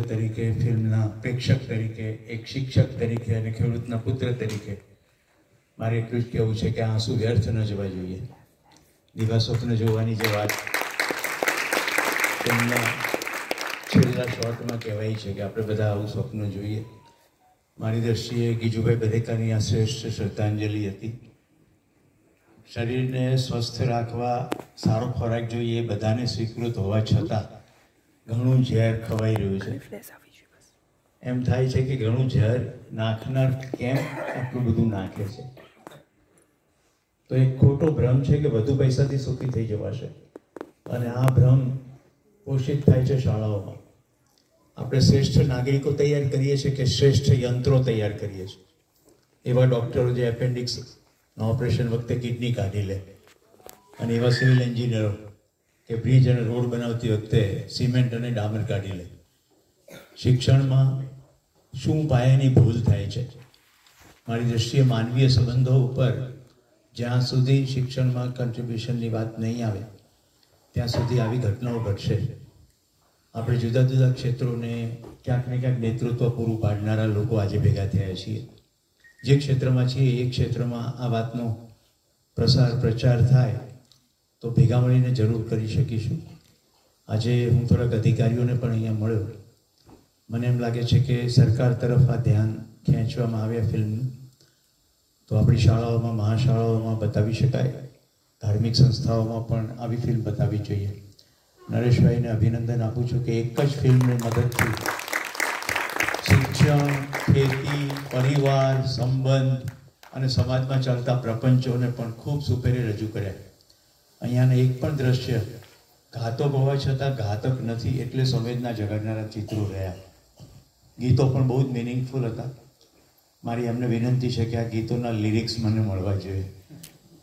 તરીકે, ફિલ્મના પ્રેક્ષક તરીકે, એક શિક્ષક તરીકે અને ખેડૂતના પુત્ર તરીકે. મારે એટલું જ કહેવું છે કે આંસુ વ્યર્થ ન જવા જોઈએ. દિવા સ્વપ્ન જોવાની જે વાત તેમના છેલ્લા શોર્ટમાં કહેવાય છે કે આપણે બધા આવું સ્વપ્ન જોઈએ. મારી દ્રષ્ટિએ ગીજુભાઈ બધેકાની આ શ્રેષ્ઠ શ્રદ્ધાંજલિ હતી. શરીરને સ્વસ્થ રાખવા સારો ખોરાક જોઈએ, બધાને સ્વીકૃત હોવા છતાં ઘણું ઝેર ખવાઈ રહ્યું છે. એમ થાય છે કે ઘણું ઝેર નાખનાર કેમ આટલું બધું નાખે છે? તો એક ખોટો ભ્રમ છે કે વધુ પૈસાથી સુખી થઈ જવાશે. અને આ ભ્રમ પોષિત થાય છે શાળાઓમાં. આપણે શ્રેષ્ઠ નાગરિકો તૈયાર કરીએ છીએ કે શ્રેષ્ઠ યંત્રો તૈયાર કરીએ છીએ. એવા ડૉક્ટરો જે એપેન્ડિક્સના ઓપરેશન વખતે કિડની કાઢી લે. અને એવા સિવિલ એન્જિનિયરો કે બ્રિજ અને રોડ બનાવતી વખતે સિમેન્ટ અને ડામર કાઢી લે. શિક્ષણમાં શું પાયાની ભૂલ થાય છે? મારી દ્રષ્ટિએ માનવીય સંબંધો ઉપર જ્યાં સુધી શિક્ષણમાં કન્ટ્રીબ્યુશનની વાત નહીં આવે, ત્યાં સુધી આવી ઘટનાઓ ઘટશે. આપણે જુદા જુદા ક્ષેત્રોને ક્યાંક ને ક્યાંક નેતૃત્વ પૂરું પાડનારા લોકો આજે ભેગા થયા છીએ. જે ક્ષેત્રમાં છીએ એ ક્ષેત્રમાં આ વાતનો પ્રસાર પ્રચાર થાય. તો ભેગા મળીને જરૂર કરી શકીશું. આજે હું થોડાક અધિકારીઓને પણ અહીંયા મળ્યો. મને એમ લાગે છે કે સરકાર તરફ આ ધ્યાન ખેંચવામાં આવ્યા ફિલ્મનું. ફિલ્મ તો આપણી શાળાઓમાં, મહાશાળાઓમાં બતાવી શકાય. ધાર્મિક સંસ્થાઓમાં પણ આવી ફિલ્મ બતાવી જોઈએ. નરેશભાઈને અભિનંદન આપું છું કે એક જ ફિલ્મની મદદથી શિક્ષણ, ખેતી, પરિવાર, સંબંધ અને સમાજમાં ચાલતા પ્રપંચોને પણ ખૂબ સુપેરે રજૂ કર્યા. અહીંયાના એક પણ દ્રશ્ય, ઘાતક હોવા છતાં ઘાતક નથી એટલે સંવેદના જગાડનારા ચિત્રો રહ્યા. ગીતો પણ બહુ જ મિનિંગફુલ હતા. મારી એમને વિનંતી છે કે આ ગીતોના લિરિક્સ મને મળવા જોઈએ.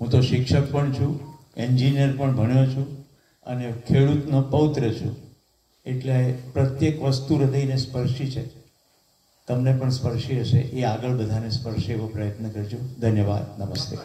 હું તો શિક્ષક પણ છું એન્જિનિયર પણ ભણ્યો છું અને ખેડૂતનો પૌત્ર છું. એટલે પ્રત્યેક વસ્તુ હૃદયને સ્પર્શી છે. તમને પણ સ્પર્શી હશે. એ આગળ બધાને સ્પર્શે એવો પ્રયત્ન કરજો. ધન્યવાદ. નમસ્તે.